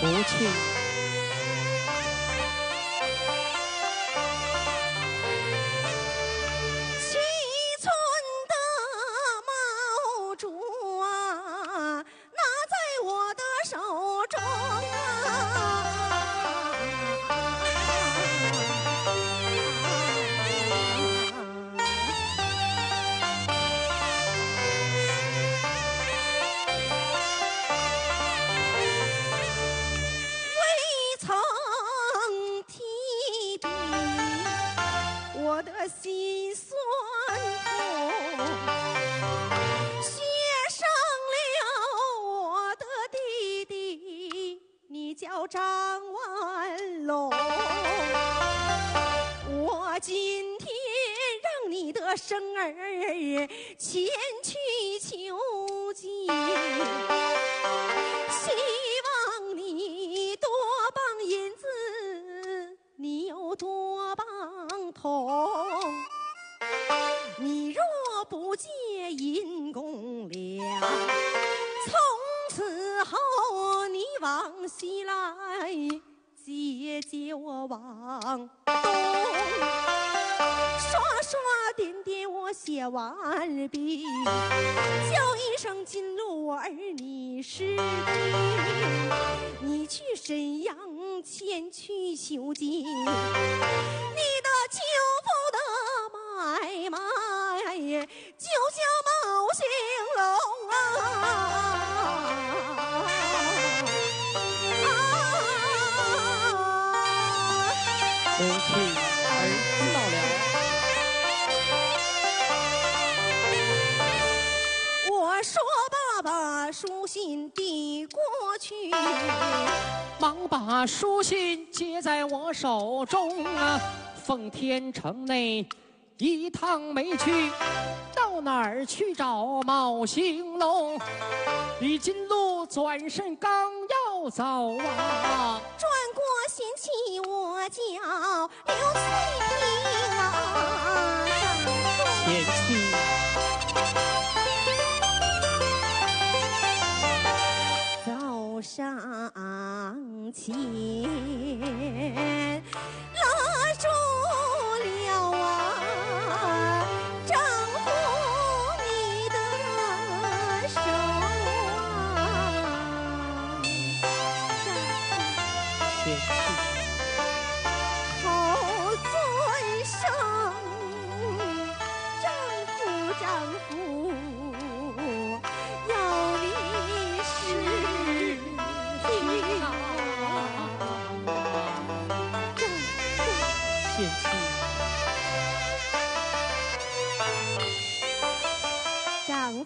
母亲。生儿前去求见希望你多帮银子你有多帮铜你若不借银公粮从此后你往西来姐姐我往写完毕叫一声金鹿儿你是弟你去沈阳前去求金你的舅父的买卖就叫猫行龙啊。书信接在我手中啊，奉天城内一趟没去，到哪儿去找茂兴隆？李金路转身刚要走啊，转过贤妻我叫刘翠萍啊，贤妻。上前拉住了啊，丈夫你的手啊，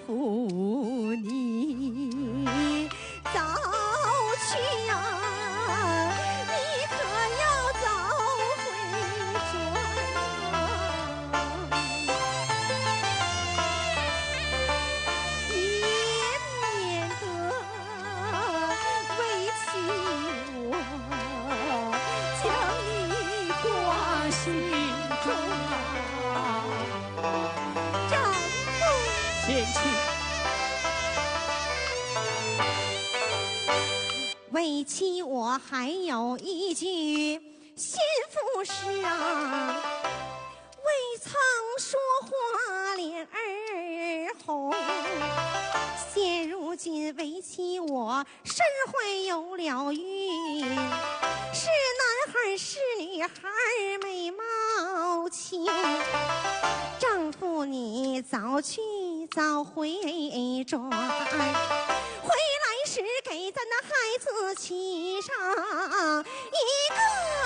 Ooh. 为妻。我还有一句心腹诗啊，未曾说话脸儿红，现如今为妻我身怀有了孕，是男孩是女孩美貌清，丈夫你早去早回转，自欺上一个。